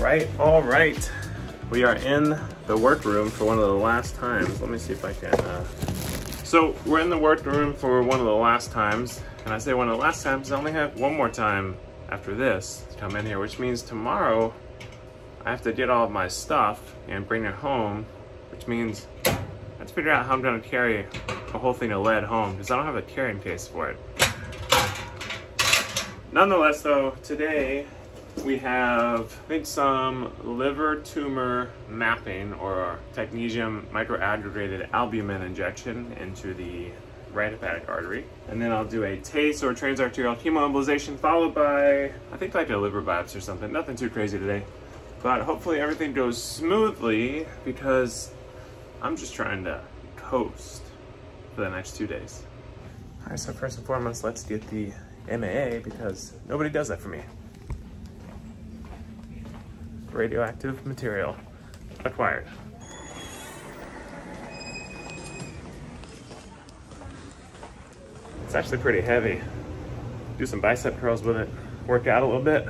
right, all right. We are in the workroom for one of the last times. Let me see if I can. Uh... So we're in the workroom for one of the last times. And I say one of the last times, I only have one more time after this to come in here, which means tomorrow I have to get all of my stuff and bring it home, which means I have to figure out how I'm gonna carry a whole thing of lead home because I don't have a carrying case for it. Nonetheless though, today we have, I think, some liver tumor mapping or technetium macroaggregated albumin injection into the right hepatic artery. And then I'll do a TACE or transarterial chemoembolization followed by, I think like a liver biopsy or something. Nothing too crazy today. But hopefully everything goes smoothly because I'm just trying to coast for the next two days. All right, so first and foremost, let's get the MAA because nobody does that for me. Radioactive material acquired. It's actually pretty heavy. Do some bicep curls with it, work out a little bit,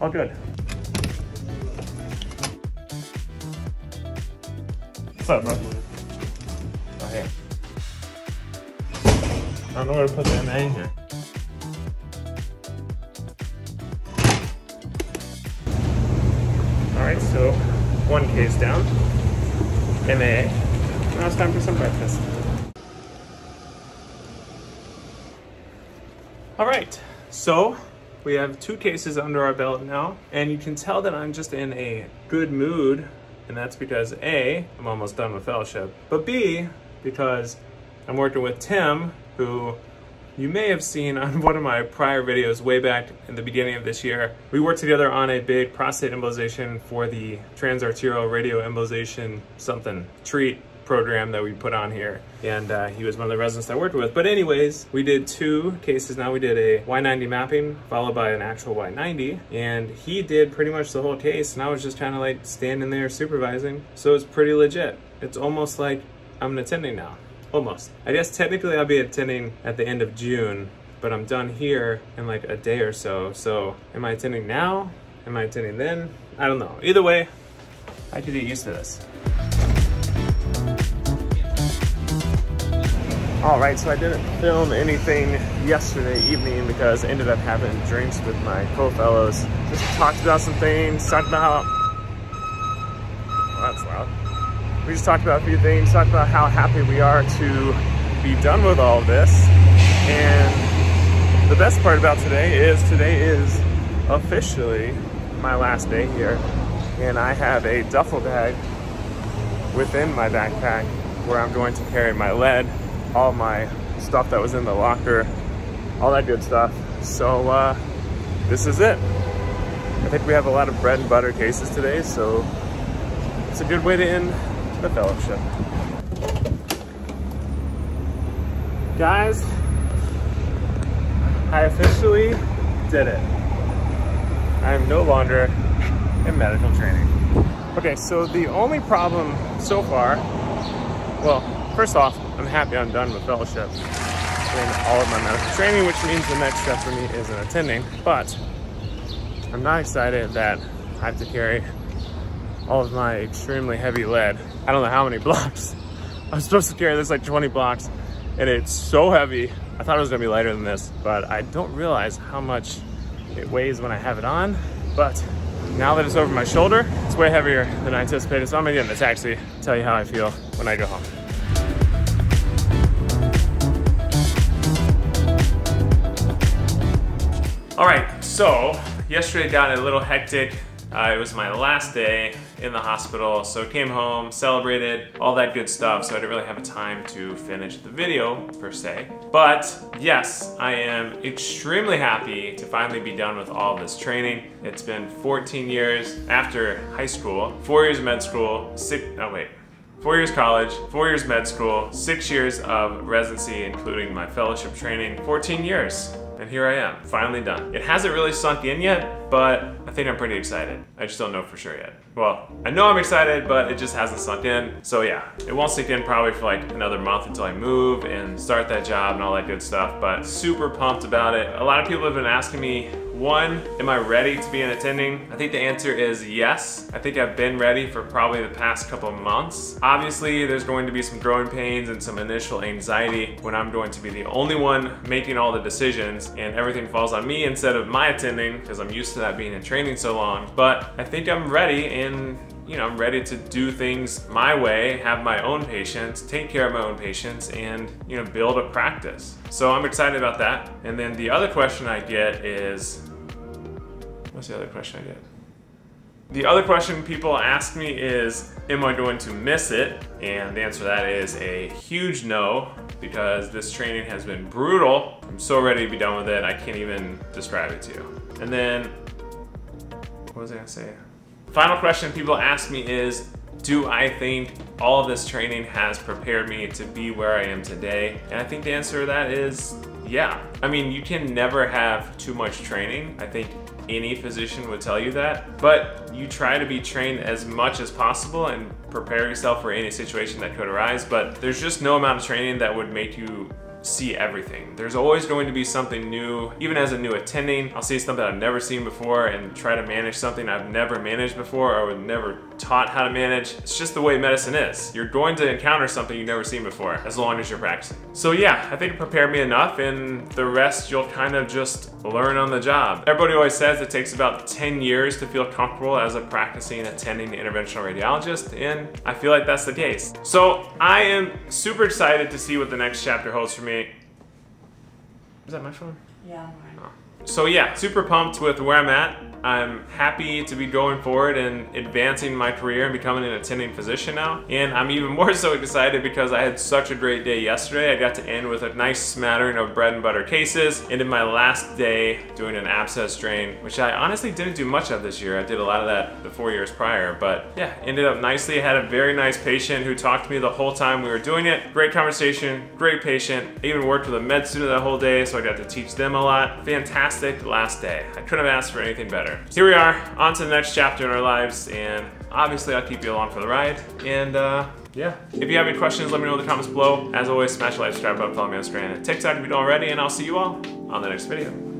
all good. What's up, bro? Oh, hey. I don't know where to put the MA in here. So one case down, MAA. Now it's time for some breakfast. All right, so we have two cases under our belt now, and you can tell that I'm just in a good mood, and that's because A, I'm almost done with fellowship, but B, because I'm working with Tim, who you may have seen on one of my prior videos way back in the beginning of this year. We worked together on a big prostate embolization for the transarterial radioembolization something treat program that we put on here. And uh, he was one of the residents I worked with. But anyways we did two cases. Now we did a Y90 mapping followed by an actual Y90 and he did pretty much the whole case. And I was just kind of like standing there supervising. So it's pretty legit. It's almost like I'm an attending now almost. I guess technically I'll be attending at the end of June but I'm done here in like a day or so. So am I attending now? Am I attending then? I don't know. Either way I could get used to this? All right, so I didn't film anything yesterday evening because I ended up having drinks with my co-fellows. Just talked about some things, talked about how, well, that's loud. We just talked about a few things, talked about how happy we are to be done with all of this. And the best part about today is today is officially my last day here. And I have a duffel bag within my backpack where I'm going to carry my lead all my stuff that was in the locker, all that good stuff. So uh, this is it. I think we have a lot of bread and butter cases today, so it's a good way to end the fellowship. Guys, I officially did it. I am no longer in medical training. Okay, so the only problem so far, well, first off, I'm happy I'm done with fellowship and all of my medical training, which means the next step for me is an attending. But I'm not excited that I have to carry all of my extremely heavy lead. I don't know how many blocks. I'm supposed to carry this like 20 blocks and it's so heavy. I thought it was gonna be lighter than this, but I don't realize how much it weighs when I have it on. But now that it's over my shoulder, it's way heavier than I anticipated. So I'm gonna get in the taxi, tell you how I feel when I go home. All right, so yesterday got a little hectic. Uh, it was my last day in the hospital, so came home, celebrated, all that good stuff, so I didn't really have a time to finish the video, per se. But yes, I am extremely happy to finally be done with all this training. It's been 14 years after high school, four years of med school, six, oh wait, Four years college, four years med school, six years of residency, including my fellowship training, 14 years and here I am, finally done. It hasn't really sunk in yet, but I think I'm pretty excited. I just don't know for sure yet. Well, I know I'm excited, but it just hasn't sunk in. So yeah, it won't sink in probably for like another month until I move and start that job and all that good stuff, but super pumped about it. A lot of people have been asking me One, am I ready to be an attending? I think the answer is yes. I think I've been ready for probably the past couple months. Obviously, there's going to be some growing pains and some initial anxiety when I'm going to be the only one making all the decisions and everything falls on me instead of my attending because I'm used to that being in training so long. But I think I'm ready and you know, I'm ready to do things my way, have my own patients, take care of my own patients, and, you know, build a practice. So I'm excited about that. And then the other question I get is, what's the other question I get? The other question people ask me is, am I going to miss it? And the answer to that is a huge no, because this training has been brutal. I'm so ready to be done with it, I can't even describe it to you. And then, what was I gonna say? Final question people ask me is, do I think all of this training has prepared me to be where I am today? And I think the answer to that is yeah. I mean, you can never have too much training. I think any physician would tell you that, but you try to be trained as much as possible and prepare yourself for any situation that could arise, but there's just no amount of training that would make you see everything. There's always going to be something new. Even as a new attending, I'll see something I've never seen before and try to manage something I've never managed before or would never taught how to manage. It's just the way medicine is. You're going to encounter something you've never seen before as long as you're practicing. So yeah, I think it prepared me enough and the rest you'll kind of just learn on the job. Everybody always says it takes about 10 years to feel comfortable as a practicing attending interventional radiologist and I feel like that's the case. So I am super excited to see what the next chapter holds for me. Is that my phone? Yeah. Oh. So yeah, super pumped with where I'm at. I'm happy to be going forward and advancing my career and becoming an attending physician now. And I'm even more so excited because I had such a great day yesterday. I got to end with a nice smattering of bread and butter cases. Ended my last day doing an abscess drain, which I honestly didn't do much of this year. I did a lot of that the four years prior, but yeah, ended up nicely. I had a very nice patient who talked to me the whole time we were doing it. Great conversation, great patient. I even worked with a med student that whole day, so I got to teach them a lot. Fantastic last day. I couldn't have asked for anything better. Here we are, on to the next chapter in our lives, and obviously I'll keep you along for the ride. And uh, yeah, if you have any questions, let me know in the comments below. As always, smash the like, subscribe button, follow me on Instagram and TikTok if you don't already, and I'll see you all on the next video.